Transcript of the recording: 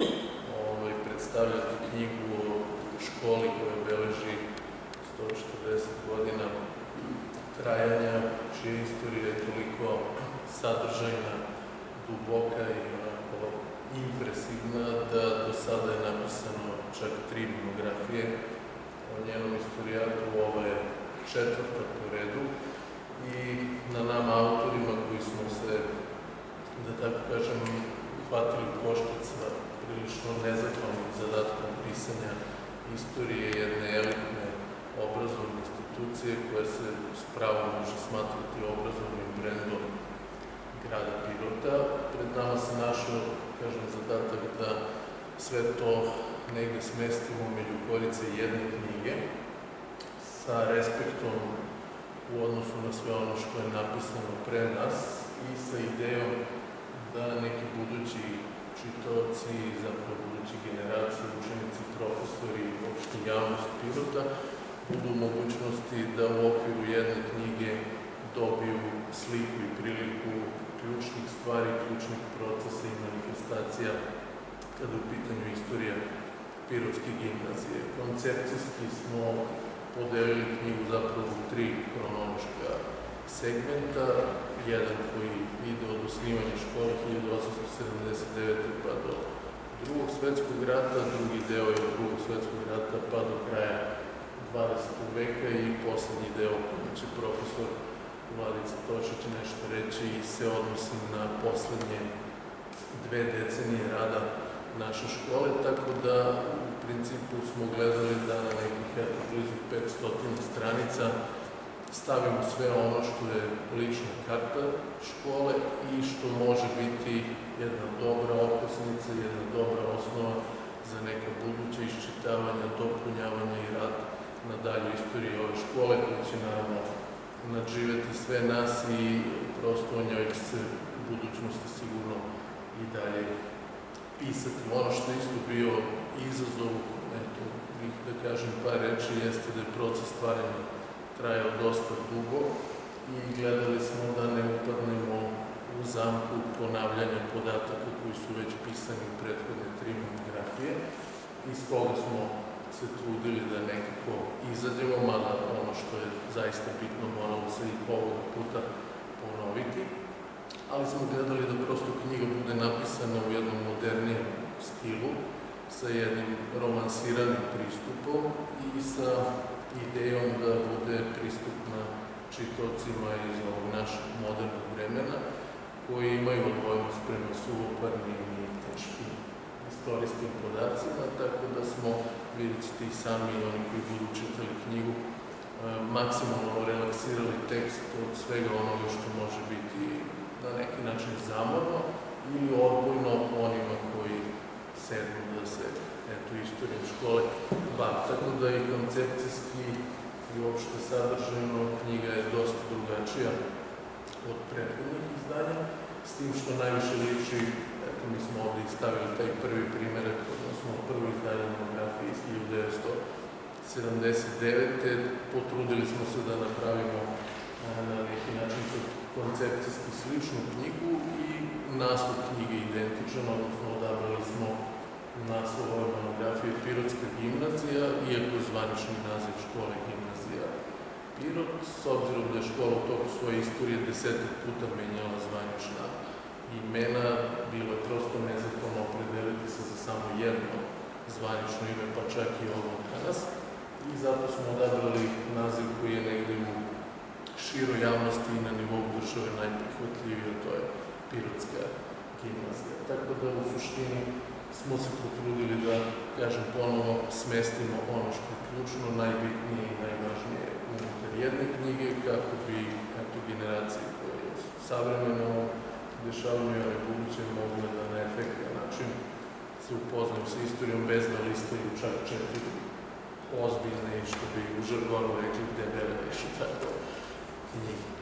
ovaj, predstavljati knjigu o školi koja beleži 140 godina trajanja, čija istorija je toliko sadržajna, duboka i onako impresivna da do sada je napisano čak tri monografije. O njenom istorijatu, ova je četvrta po redu i na nama autorima koji smo se, da tako kažem, koštac sa prilično nezahvalnim zadatkom pisanja istorije jedne elitne obrazovne institucije koja se s pravom može smatrati obrazovnim brendom grada Pirota. Pred nama se našao, kažem, zadatak da sve to negde smestimo među korice jedne knjige sa respektom u odnosu na sve ono što je napisano pre nas i sa idejom da neki budući čitaoci, zapravo budući generacije, učenici, profesori i uopšte javnost Pirota budu u mogućnosti da u okviru jedne knjige dobiju sliku i priliku ključnih stvari, ključnih procesa i manifestacija kada u pitanju istorija Pirotske gimnazije. Koncepcijski smo podelili knjigu zapravo u tri hronološka segmenta. Jedan koji ide od osnivanja škole 1879. pa do drugog svetskog rata, drugi deo je drugog svetskog rata pa do kraja 20. veka i poslednji deo koji će profesor Vladica Tošić nešto reći i se odnosi na poslednje dve decenije rada naše škole, tako da u principu smo gledali da na nekih blizu 500 stranica stavimo sve ono što je lična karta škole i što može biti jedna dobra okosnica, jedna dobra osnova za neka buduća iščitavanja, dopunjavanja i rad na dalju istoriji ove škole koja će naravno nadživeti sve nas i prosto o njoj se u budućnosti sigurno i dalje pisati. Ono što je isto bio izazov, eto, da kažem par reči, jeste da je proces stvaranja trajao dosta dugo i gledali smo da ne upadnemo u zamku ponavljanja podataka koji su već pisani u prethodne tri monografije. Iz toga smo se trudili da nekako izađemo, mada ono što je zaista bitno moralo se i ovog puta ponoviti, ali smo gledali da prosto knjiga bude napisana u jednom modernijem stilu, sa jednim romansiranim pristupom i sa idejom da bude pristupna čitocima iz ovog našeg modernog vremena, koji imaju odvojnost prema suvoparnim i teškim istorijskim podacima, tako da smo, vidjet ćete i sami oni koji budu čitali knjigu, e, maksimalno relaksirali tekst od svega onoga što može biti na neki način zamorno ili odbojno onima koji sednu da se eto, istorijom škole bavi. Tako da i koncepcijski i uopšte sadržajno knjiga je dosta drugačija od prethodnih izdanja, s tim što najviše liči mi smo ovde stavili taj prvi primerak, odnosno prvo izdanje monografije iz 1979. Potrudili smo se da napravimo na neki način koncepcijski sličnu knjigu i naslov knjige identičan, odnosno odabrali smo naslov ove monografije Pirotska gimnazija, iako je zvanični naziv škole gimnazija Pirot, s obzirom da je škola u toku svoje istorije desetak puta menjala zvanična imena, bilo je prosto nezahvalno opredeliti se za samo jedno zvanično ime, pa čak i ovo danas. I zato smo odabrali naziv koji je negde u široj javnosti i na nivou države najprihvatljiviji, to je Pirotska gimnazija. Tako da u suštini smo se potrudili da, kažem, ponovo smestimo ono što je ključno, najbitnije i najvažnije unutar jedne knjige, kako bi eto, generacije koje savremeno dešavanju ove buduće mogle da na efektan način se upoznaju sa istorijom bez da listaju čak četiri ozbiljne i što bi u žargonu rekli debele više tako knjige.